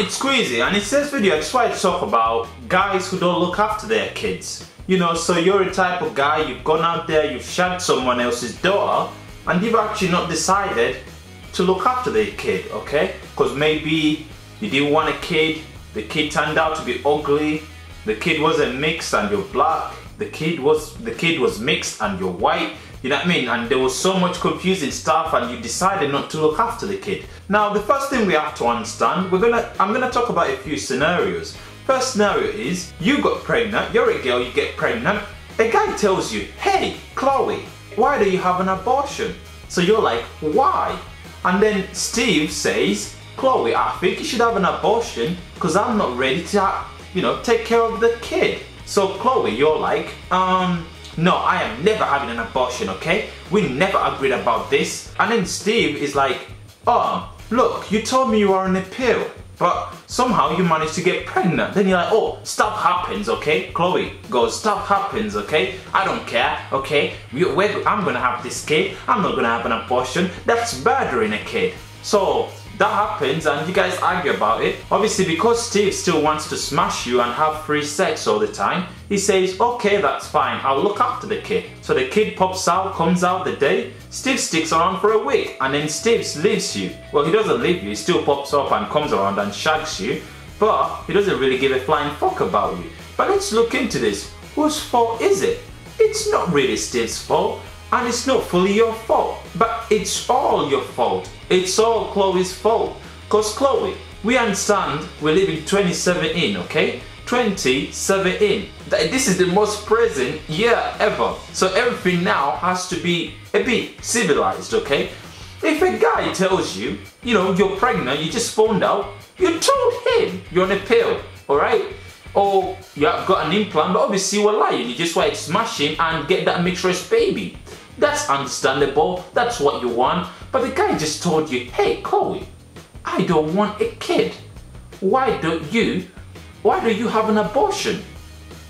It's crazy and in this video I just want to talk about guys who don't look after their kids. You know, so you're a type of guy, you've gone out there, you've shagged someone else's daughter and you've actually not decided to look after the kid, okay? Because maybe you didn't want a kid, the kid turned out to be ugly, the kid wasn't mixed and you're black, the kid was the kid was mixed and you're white, you know what I mean? And there was so much confusing stuff and you decided not to look after the kid. Now the first thing we have to understand, we're gonna I'm gonna talk about a few scenarios. First scenario is you got pregnant, you're a girl, you get pregnant, a guy tells you, hey Chloe, why do you have an abortion? So you're like, why? And then Steve says, Chloe, I think you should have an abortion because I'm not ready to, you know, take care of the kid. So Chloe, you're like, um, no, I am never having an abortion, okay? We never agreed about this. And then Steve is like, oh, look, you told me you are on a pill, but somehow you managed to get pregnant. Then you're like, oh, stuff happens, okay? Chloe goes, stuff happens, okay? I don't care, okay? I'm gonna have this kid, I'm not gonna have an abortion. That's murdering a kid. So that happens and you guys argue about it. Obviously because Steve still wants to smash you and have free sex all the time, he says, okay, that's fine, I'll look after the kid. So the kid pops out, comes out the day, Steve sticks around for a week and then Steve leaves you. Well, he doesn't leave you, he still pops up and comes around and shags you, but he doesn't really give a flying fuck about you. But let's look into this. Whose fault is it? It's not really Steve's fault and it's not fully your fault, but it's all your fault. It's all Chloe's fault. Cause Chloe, we understand we live in 2017, okay? 2017. This is the most present year ever. So everything now has to be a bit civilized, okay? If a guy tells you, you know, you're pregnant, you just found out, you told him you're on a pill, alright? Or you have got an implant, but obviously you were lying. You just want to smash him and get that mixed baby. That's understandable, that's what you want. But the guy just told you, hey Chloe, I don't want a kid. Why don't you, why do you have an abortion?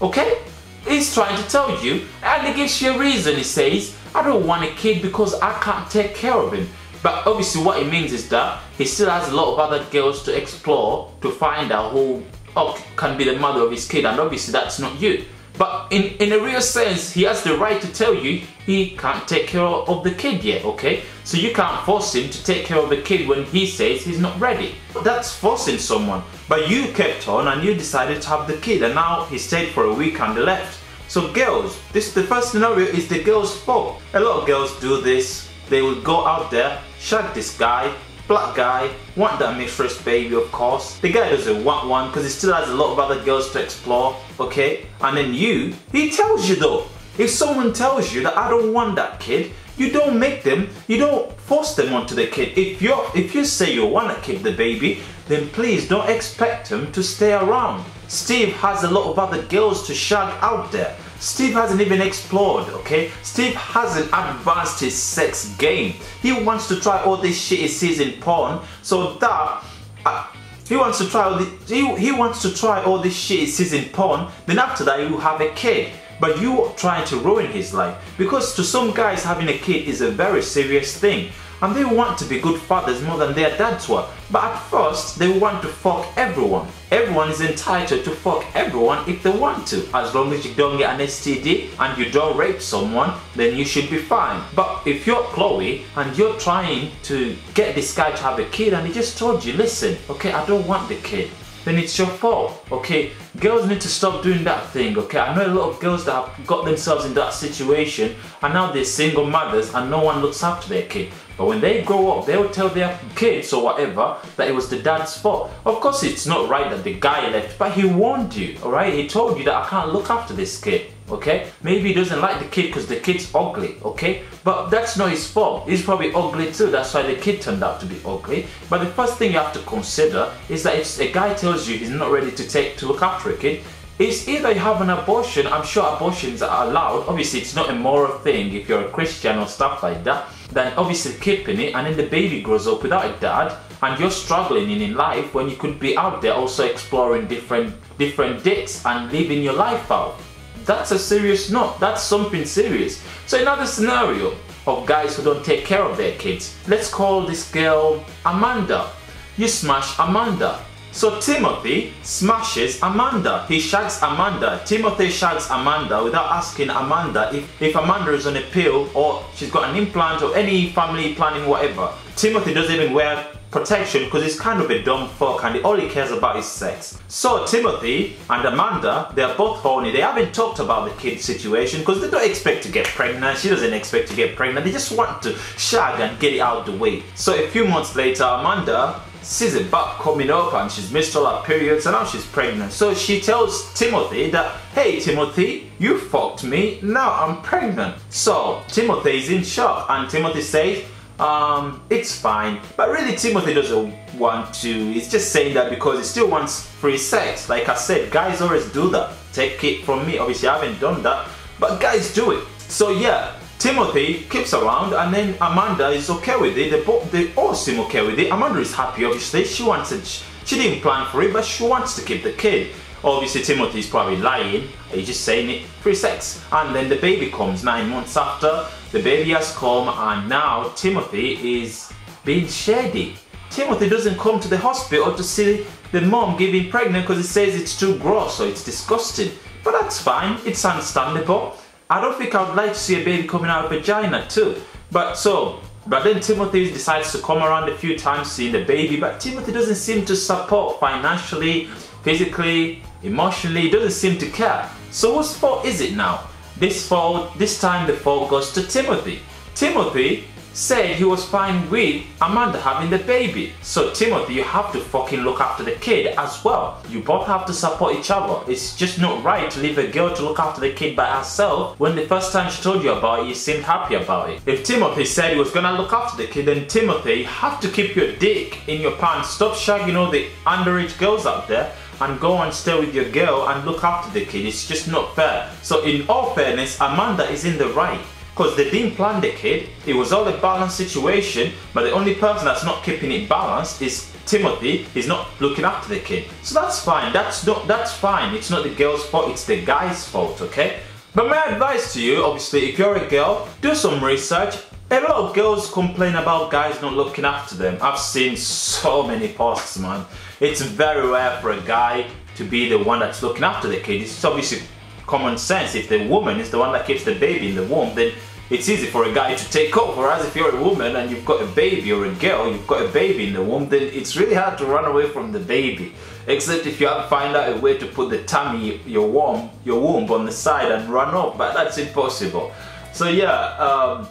Okay? He's trying to tell you, and he gives you a reason. He says, I don't want a kid because I can't take care of him. But obviously what it means is that he still has a lot of other girls to explore to find out who oh, can be the mother of his kid and obviously that's not you. But in, in a real sense, he has the right to tell you he can't take care of the kid yet, okay? So you can't force him to take care of the kid when he says he's not ready. That's forcing someone. But you kept on and you decided to have the kid and now he stayed for a week and left. So girls, this the first scenario is the girl's fault. A lot of girls do this. They will go out there, shag this guy, black guy, want that mistress baby of course. The guy doesn't want one because he still has a lot of other girls to explore, okay? And then you, he tells you though. If someone tells you that I don't want that kid, you don't make them, you don't force them onto the kid. If you if you say you want to keep the baby, then please don't expect him to stay around. Steve has a lot of other girls to shag out there. Steve hasn't even explored, okay? Steve hasn't advanced his sex game. He wants to try all this shit he sees in porn, so that uh, he wants to try all the, he, he wants to try all this shit he sees in porn. Then after that, he will have a kid. But you are trying to ruin his life because to some guys having a kid is a very serious thing and they want to be good fathers more than their dads were. But at first, they want to fuck everyone. Everyone is entitled to fuck everyone if they want to. As long as you don't get an STD and you don't rape someone, then you should be fine. But if you're Chloe and you're trying to get this guy to have a kid and he just told you, listen, okay, I don't want the kid then it's your fault, okay? Girls need to stop doing that thing, okay? I know a lot of girls that have got themselves in that situation and now they're single mothers and no one looks after their kid. But when they grow up, they'll tell their kids or whatever that it was the dad's fault. Of course, it's not right that the guy left, but he warned you, alright? He told you that I can't look after this kid, okay? Maybe he doesn't like the kid because the kid's ugly, okay? But that's not his fault. He's probably ugly too. That's why the kid turned out to be ugly. But the first thing you have to consider is that if a guy tells you he's not ready to take to look after a kid, it's either you have an abortion, I'm sure abortions are allowed, obviously it's not a moral thing if you're a Christian or stuff like that, then obviously keeping it and then the baby grows up without a dad and you're struggling in, in life when you could be out there also exploring different different dates and living your life out. That's a serious note, that's something serious. So another scenario of guys who don't take care of their kids, let's call this girl Amanda. You smash Amanda So Timothy smashes Amanda. He shags Amanda. Timothy shags Amanda without asking Amanda if, if Amanda is on a pill or she's got an implant or any family planning, whatever. Timothy doesn't even wear protection because he's kind of a dumb fuck and all he cares about is sex. So Timothy and Amanda, they're both horny. They haven't talked about the kid situation because they don't expect to get pregnant. She doesn't expect to get pregnant. They just want to shag and get it out the way. So a few months later, Amanda sees a butt coming up and she's missed all her periods and now she's pregnant. So she tells Timothy that, hey Timothy, you fucked me, now I'm pregnant. So Timothy is in shock and Timothy says, um, it's fine. But really, Timothy doesn't want to. He's just saying that because he still wants free sex. Like I said, guys always do that. Take it from me. Obviously, I haven't done that, but guys do it. So yeah, Timothy keeps around, and then Amanda is okay with it. They both, they all seem okay with it. Amanda is happy. Obviously, she wants it. She didn't plan for it, but she wants to keep the kid. Obviously, Timothy's probably lying. He's just saying it free sex. And then the baby comes nine months after. The baby has come, and now Timothy is being shady. Timothy doesn't come to the hospital to see the mom giving pregnant because he says it's too gross or it's disgusting. But that's fine, it's understandable. I don't think I would like to see a baby coming out of vagina too. But so, but then Timothy decides to come around a few times seeing the baby, but Timothy doesn't seem to support financially, physically, emotionally, doesn't seem to care. So whose fault is it now? This fault, this time the fault goes to Timothy. Timothy said he was fine with Amanda having the baby. So Timothy, you have to fucking look after the kid as well. You both have to support each other. It's just not right to leave a girl to look after the kid by herself when the first time she told you about it, you seemed happy about it. If Timothy said he was gonna look after the kid, then Timothy, you have to keep your dick in your pants. Stop shagging all the underage girls out there and go and stay with your girl and look after the kid. It's just not fair. So in all fairness, Amanda is in the right because they didn't plan the kid. It was all a balanced situation, but the only person that's not keeping it balanced is Timothy. He's not looking after the kid. So that's fine. That's not that's fine. It's not the girl's fault, it's the guy's fault, okay? But my advice to you, obviously, if you're a girl, do some research. A lot of girls complain about guys not looking after them. I've seen so many posts, man. It's very rare for a guy to be the one that's looking after the kid. It's obviously common sense. If the woman is the one that keeps the baby in the womb, then it's easy for a guy to take over. As if you're a woman and you've got a baby or a girl, you've got a baby in the womb, then it's really hard to run away from the baby. Except if you have to find out a way to put the tummy, your womb, your womb on the side and run off, but that's impossible. So yeah, um,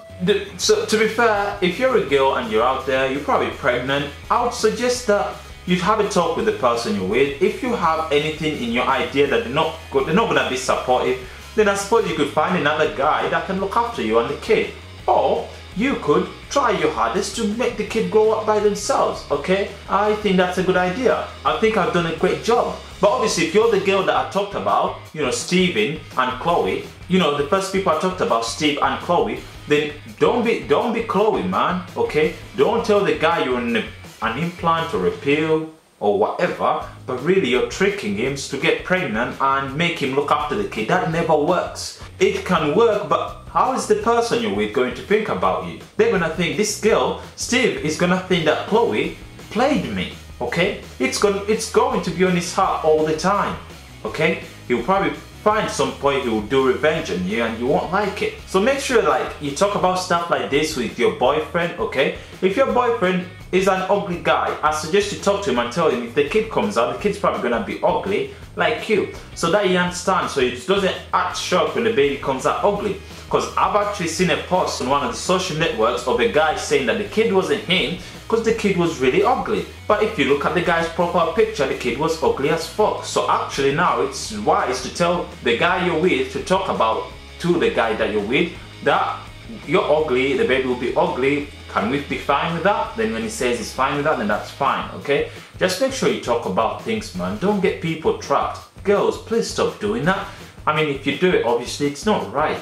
so to be fair, if you're a girl and you're out there, you're probably pregnant, I would suggest that you have a talk with the person you're with. If you have anything in your idea that they're not they're not gonna be supportive, then I suppose you could find another guy that can look after you and the kid. Or you could try your hardest to make the kid grow up by themselves, okay? I think that's a good idea. I think I've done a great job. But obviously, if you're the girl that I talked about, you know, Steven and Chloe, you know, the first people I talked about, Steve and Chloe, then don't be, don't be Chloe, man, okay? Don't tell the guy you're in an implant or a pill or whatever, but really you're tricking him to get pregnant and make him look after the kid. That never works. It can work, but how is the person you're with going to think about you? They're gonna think this girl, Steve, is gonna think that Chloe played me. Okay? It's going it's going to be on his heart all the time. Okay? He'll probably find some point he will do revenge on you and you won't like it. So make sure like you talk about stuff like this with your boyfriend, okay? If your boyfriend is an ugly guy, I suggest you talk to him and tell him if the kid comes out, the kid's probably gonna be ugly like you. So that he understands, so he doesn't act shocked when the baby comes out ugly. Because I've actually seen a post on one of the social networks of a guy saying that the kid wasn't him because the kid was really ugly. But if you look at the guy's profile picture, the kid was ugly as fuck. So actually now it's wise to tell the guy you're with to talk about to the guy that you're with that you're ugly, the baby will be ugly, can we be fine with that? Then when he says he's fine with that, then that's fine, okay? Just make sure you talk about things, man. Don't get people trapped. Girls, please stop doing that. I mean, if you do it, obviously it's not right.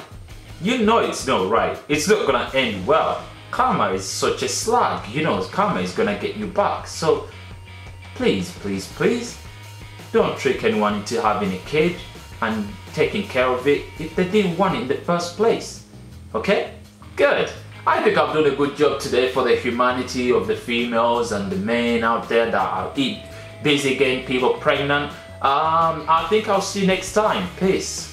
You know it's not right. It's not gonna end well karma is such a slug, you know, karma is gonna get you back. So please, please, please, don't trick anyone into having a kid and taking care of it if they didn't want it in the first place. Okay? Good. I think I've done a good job today for the humanity of the females and the men out there that are busy getting people pregnant. Um, I think I'll see you next time. Peace.